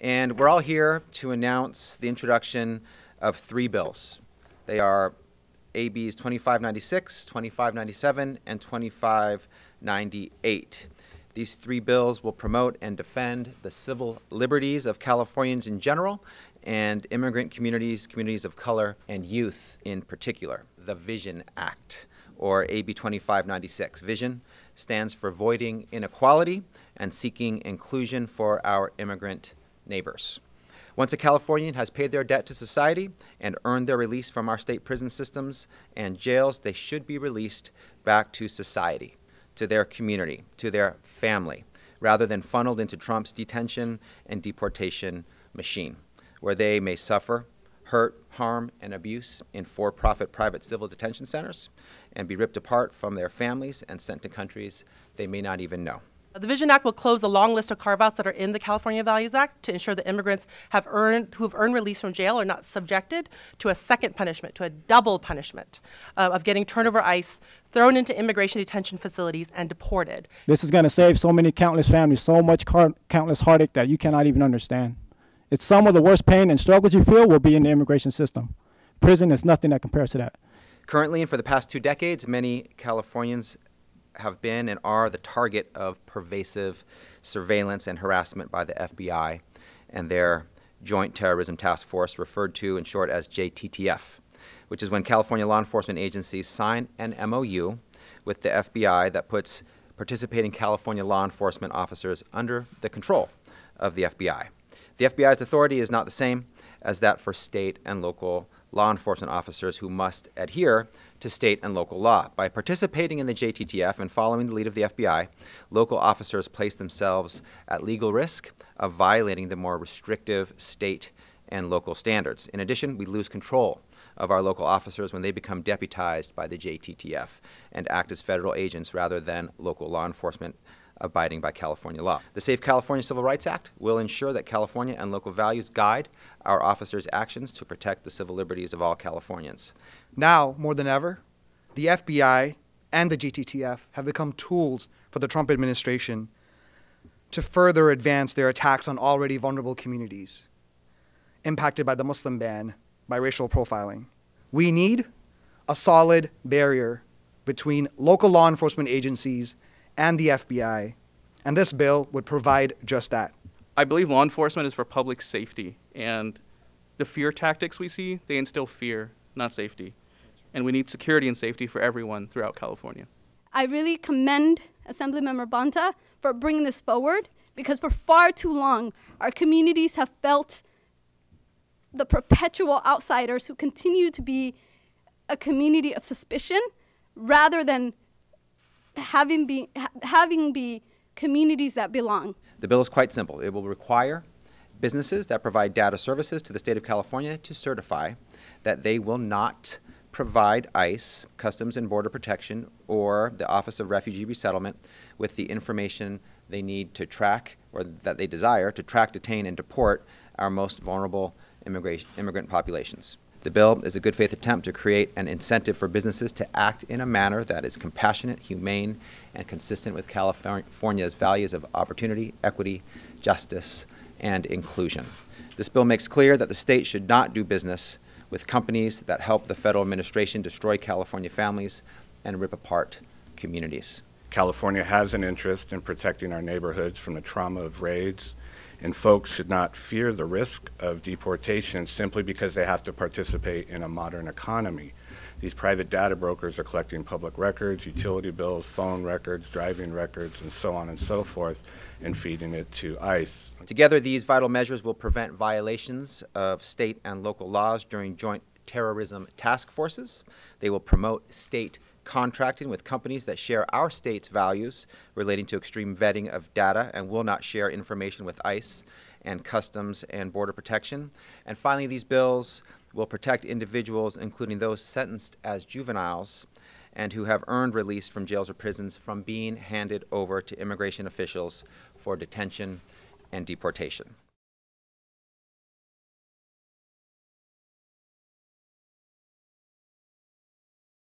And we're all here to announce the introduction of three bills. They are ABs 2596, 2597, and 2598. These three bills will promote and defend the civil liberties of Californians in general and immigrant communities, communities of color, and youth in particular. The Vision Act, or AB 2596. Vision stands for Voiding Inequality and Seeking Inclusion for Our Immigrant Neighbors. Once a Californian has paid their debt to society and earned their release from our state prison systems and jails, they should be released back to society, to their community, to their family, rather than funneled into Trump's detention and deportation machine, where they may suffer hurt, harm, and abuse in for profit private civil detention centers and be ripped apart from their families and sent to countries they may not even know. The Vision Act will close the long list of carve-outs that are in the California Values Act to ensure that immigrants have earned, who have earned release from jail are not subjected to a second punishment, to a double punishment uh, of getting turned over ICE, thrown into immigration detention facilities, and deported. This is going to save so many countless families, so much car- countless heartache that you cannot even understand. It's some of the worst pain and struggles you feel will be in the immigration system. Prison is nothing that compares to that. Currently, and for the past two decades, many Californians have been and are the target of pervasive surveillance and harassment by the FBI and their Joint Terrorism Task Force, referred to in short as JTTF, which is when California law enforcement agencies sign an MOU with the FBI that puts participating California law enforcement officers under the control of the FBI. The FBI's authority is not the same as that for state and local law enforcement officers who must adhere to state and local law. By participating in the JTTF and following the lead of the FBI, local officers place themselves at legal risk of violating the more restrictive state and local standards. In addition, we lose control of our local officers when they become deputized by the JTTF and act as federal agents rather than local law enforcement abiding by California law. The Safe California Civil Rights Act will ensure that California and local values guide our officers' actions to protect the civil liberties of all Californians. Now, more than ever, the FBI and the JTTF have become tools for the Trump administration to further advance their attacks on already vulnerable communities impacted by the Muslim ban, by racial profiling. We need a solid barrier between local law enforcement agencies and the FBI, and this bill would provide just that. I believe law enforcement is for public safety, and the fear tactics we see, they instill fear, not safety. And we need security and safety for everyone throughout California. I really commend Assemblymember Bonta for bringing this forward because for far too long, our communities have felt the perpetual outsiders who continue to be a community of suspicion rather than having be, having be communities that belong. The bill is quite simple. It will require businesses that provide data services to the state of California to certify that they will not provide ICE, Customs and Border Protection, or the Office of Refugee Resettlement with the information they need to track or that they desire to track, detain, and deport our most vulnerable immigrant populations. The bill is a good faith attempt to create an incentive for businesses to act in a manner that is compassionate, humane, and consistent with California's values of opportunity, equity, justice, and inclusion. This bill makes clear that the state should not do business with companies that help the federal administration destroy California families and rip apart communities. California has an interest in protecting our neighborhoods from the trauma of raids, and folks should not fear the risk of deportation simply because they have to participate in a modern economy. These private data brokers are collecting public records, utility bills, phone records, driving records, and so on and so forth, and feeding it to ICE. Together, these vital measures will prevent violations of state and local laws during joint terrorism task forces. They will promote state contracting with companies that share our state's values relating to extreme vetting of data and will not share information with ICE and Customs and Border Protection. And finally, these bills will protect individuals, including those sentenced as juveniles and who have earned release from jails or prisons, from being handed over to immigration officials for detention and deportation.